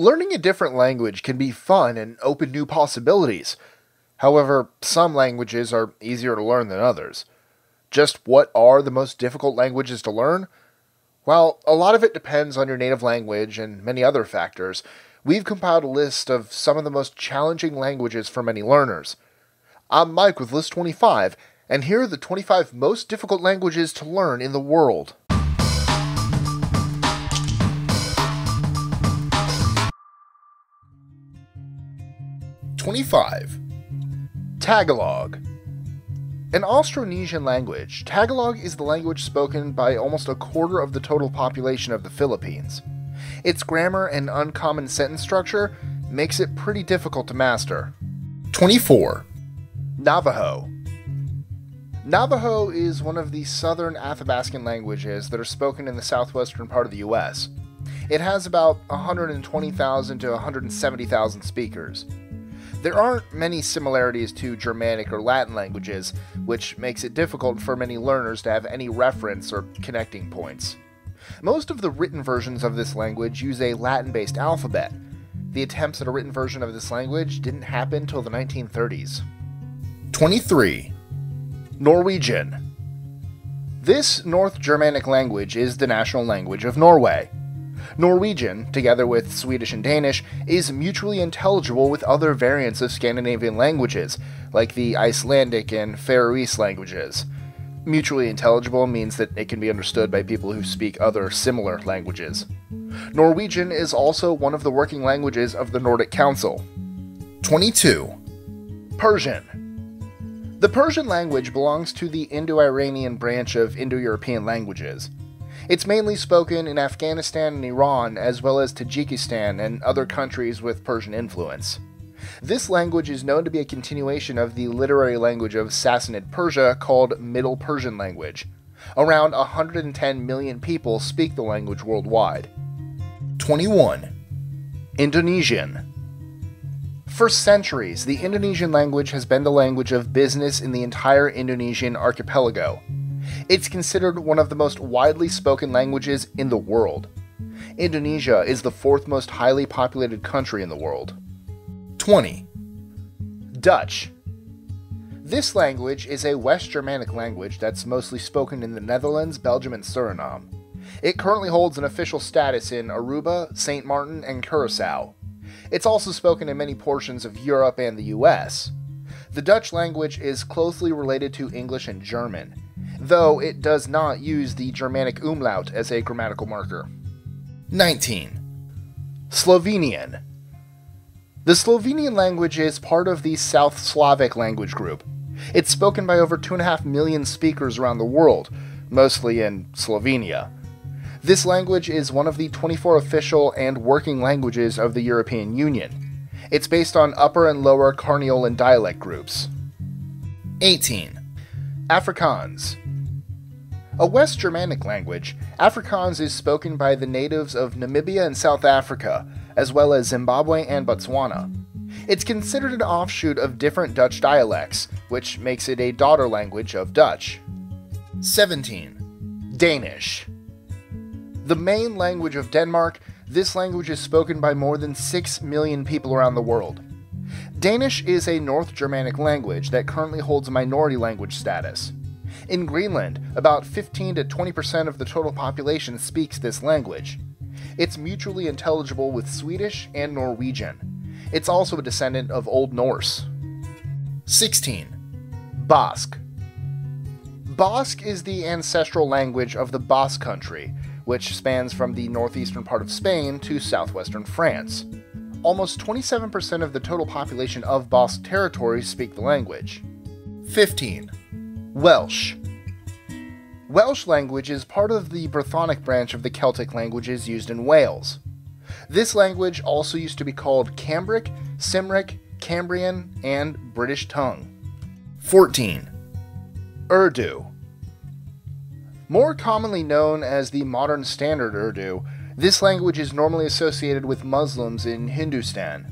Learning a different language can be fun and open new possibilities. However, some languages are easier to learn than others. Just what are the most difficult languages to learn? While a lot of it depends on your native language and many other factors, we've compiled a list of some of the most challenging languages for many learners. I'm Mike with List 25, and here are the 25 most difficult languages to learn in the world. Twenty-five. Tagalog. An Austronesian language, Tagalog is the language spoken by almost a quarter of the total population of the Philippines. Its grammar and uncommon sentence structure makes it pretty difficult to master. 24. Navajo. Navajo is one of the southern Athabascan languages that are spoken in the southwestern part of the US. It has about 120,000 to 170,000 speakers. There aren't many similarities to Germanic or Latin languages, which makes it difficult for many learners to have any reference or connecting points. Most of the written versions of this language use a Latin based alphabet. The attempts at a written version of this language didn't happen until the 1930s. 23. Norwegian. This North Germanic language is the national language of Norway. Norwegian, together with Swedish and Danish, is mutually intelligible with other variants of Scandinavian languages, like the Icelandic and Faroese languages. Mutually intelligible means that it can be understood by people who speak other similar languages. Norwegian is also one of the working languages of the Nordic Council. 22. Persian. The Persian language belongs to the Indo Iranian branch of Indo European languages. It's mainly spoken in Afghanistan and Iran, as well as Tajikistan and other countries with Persian influence. This language is known to be a continuation of the literary language of Sassanid Persia called Middle Persian language. Around 110 million people speak the language worldwide. 21. Indonesian. For centuries, the Indonesian language has been the language of business in the entire Indonesian archipelago. It's considered one of the most widely spoken languages in the world. Indonesia is the fourth most highly populated country in the world. 20. Dutch. This language is a West Germanic language that's mostly spoken in the Netherlands, Belgium, and Suriname. It currently holds an official status in Aruba, St. Martin, and Curacao. It's also spoken in many portions of Europe and the US. The Dutch language is closely related to English and German, though it does not use the Germanic umlaut as a grammatical marker. 19. Slovenian. The Slovenian language is part of the South Slavic language group. It's spoken by over 2.5 million speakers around the world, mostly in Slovenia. This language is one of the 24 official and working languages of the European Union. It's based on Upper and Lower Carniolan dialect groups. 18. Afrikaans. A West Germanic language, Afrikaans is spoken by the natives of Namibia and South Africa, as well as Zimbabwe and Botswana. It's considered an offshoot of different Dutch dialects, which makes it a daughter language of Dutch. 17. Danish. The main language of Denmark, this language is spoken by more than 6 million people around the world. Danish is a North Germanic language that currently holds minority language status. In Greenland, about 15 to 20% of the total population speaks this language. It's mutually intelligible with Swedish and Norwegian. It's also a descendant of Old Norse. 16. Basque. Basque is the ancestral language of the Basque country, which spans from the northeastern part of Spain to southwestern France. Almost 27% of the total population of Basque territory speak the language. 15. Welsh. Welsh language is part of the Brythonic branch of the Celtic languages used in Wales. This language also used to be called Cambric, Cymric, Cambrian, and British tongue. 14. Urdu. More commonly known as the Modern Standard Urdu, this language is normally associated with Muslims in Hindustan.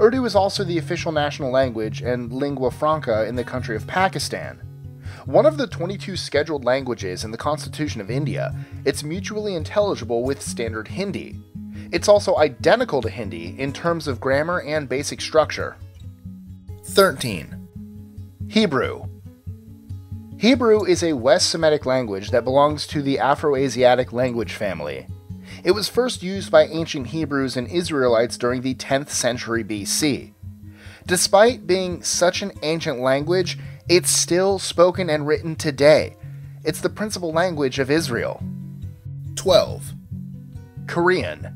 Urdu is also the official national language and lingua franca in the country of Pakistan. One of the 22 scheduled languages in the Constitution of India, it's mutually intelligible with Standard Hindi. It's also identical to Hindi in terms of grammar and basic structure. 13. Hebrew. Hebrew is a West Semitic language that belongs to the Afroasiatic language family. It was first used by ancient Hebrews and Israelites during the 10th century BC. Despite being such an ancient language, it's still spoken and written today. It's the principal language of Israel. 12. Korean.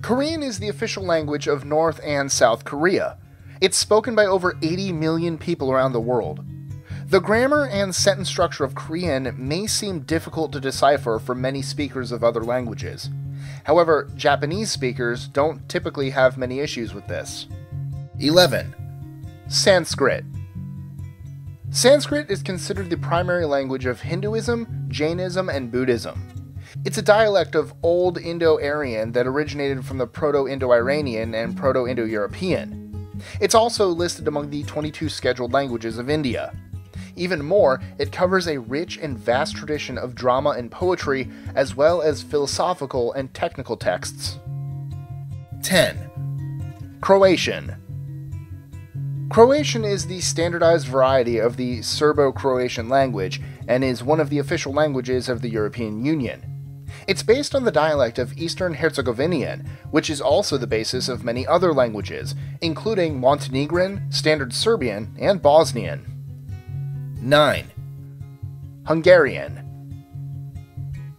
Korean is the official language of North and South Korea. It's spoken by over 80 million people around the world. The grammar and sentence structure of Korean may seem difficult to decipher for many speakers of other languages. However, Japanese speakers don't typically have many issues with this. 11. Sanskrit. Sanskrit is considered the primary language of Hinduism, Jainism, and Buddhism. It's a dialect of Old Indo Aryan that originated from the Proto Indo Iranian and Proto Indo European. It's also listed among the 22 scheduled languages of India. Even more, it covers a rich and vast tradition of drama and poetry, as well as philosophical and technical texts. 10. Croatian. Croatian is the standardized variety of the Serbo Croatian language and is one of the official languages of the European Union. It's based on the dialect of Eastern Herzegovinian, which is also the basis of many other languages, including Montenegrin, Standard Serbian, and Bosnian. 9. Hungarian.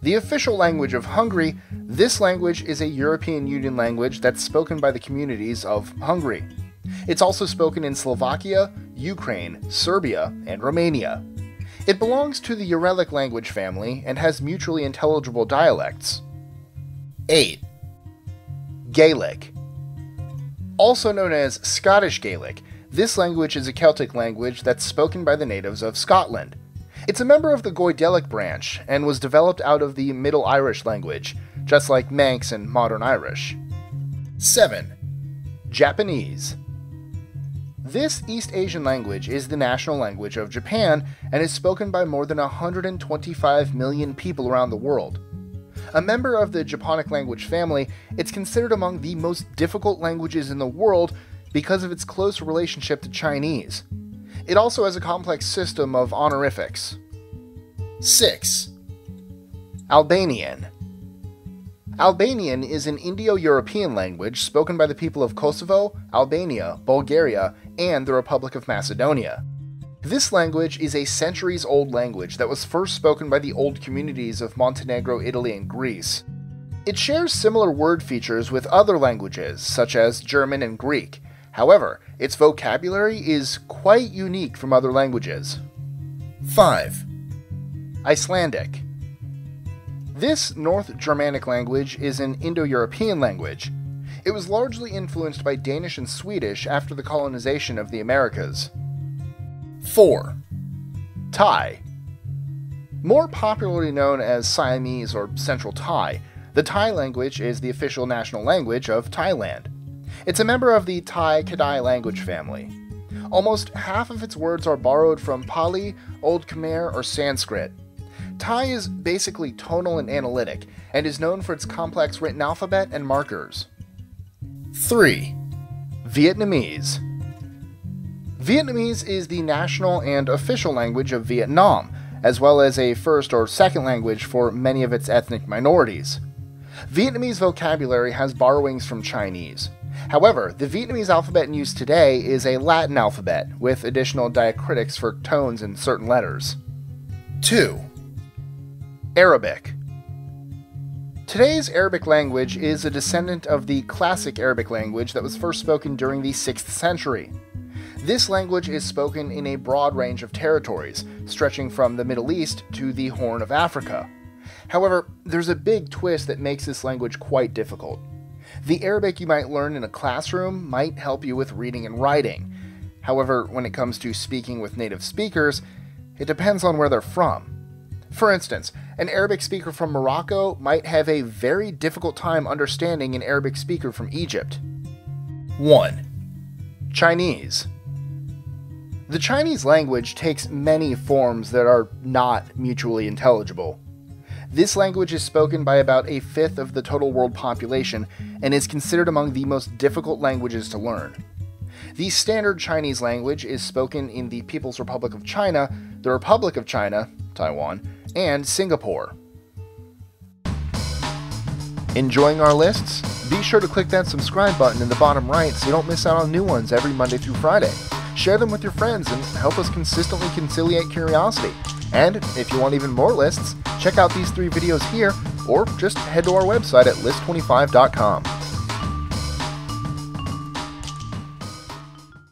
The official language of Hungary, this language is a European Union language that's spoken by the communities of Hungary. It's also spoken in Slovakia, Ukraine, Serbia, and Romania. It belongs to the Uralic language family and has mutually intelligible dialects. 8. Gaelic. Also known as Scottish Gaelic, this language is a Celtic language that's spoken by the natives of Scotland. It's a member of the Goidelic branch and was developed out of the Middle Irish language, just like Manx and Modern Irish. 7. Japanese. This East Asian language is the national language of Japan and is spoken by more than 125 million people around the world. A member of the Japonic language family, it's considered among the most difficult languages in the world because of its close relationship to Chinese. It also has a complex system of honorifics. 6. Albanian. Albanian is an Indo European language spoken by the people of Kosovo, Albania, Bulgaria, and the Republic of Macedonia. This language is a centuries old language that was first spoken by the old communities of Montenegro, Italy, and Greece. It shares similar word features with other languages, such as German and Greek. However, its vocabulary is quite unique from other languages. 5. Icelandic. This North Germanic language is an Indo European language. It was largely influenced by Danish and Swedish after the colonization of the Americas. 4. Thai. More popularly known as Siamese or Central Thai, the Thai language is the official national language of Thailand. It's a member of the Thai Kadai language family. Almost half of its words are borrowed from Pali, Old Khmer, or Sanskrit. Thai is basically tonal and analytic, and is known for its complex written alphabet and markers. 3. Vietnamese. Vietnamese is the national and official language of Vietnam, as well as a first or second language for many of its ethnic minorities. Vietnamese vocabulary has borrowings from Chinese. However, the Vietnamese alphabet in use today is a Latin alphabet, with additional diacritics for tones in certain letters. 2. Arabic. Today's Arabic language is a descendant of the classic Arabic language that was first spoken during the 6th century. This language is spoken in a broad range of territories, stretching from the Middle East to the Horn of Africa. However, there's a big twist that makes this language quite difficult. The Arabic you might learn in a classroom might help you with reading and writing. However, when it comes to speaking with native speakers, it depends on where they're from. For instance, an Arabic speaker from Morocco might have a very difficult time understanding an Arabic speaker from Egypt. 1. Chinese. The Chinese language takes many forms that are not mutually intelligible. This language is spoken by about a fifth of the total world population and is considered among the most difficult languages to learn. The standard Chinese language is spoken in the People's Republic of China, the Republic of China, Taiwan, and Singapore. Enjoying our lists? Be sure to click that subscribe button in the bottom right so you don't miss out on new ones every Monday through Friday. Share them with your friends and help us consistently conciliate curiosity. And if you want even more lists, check out these three videos here or just head to our website at list25.com.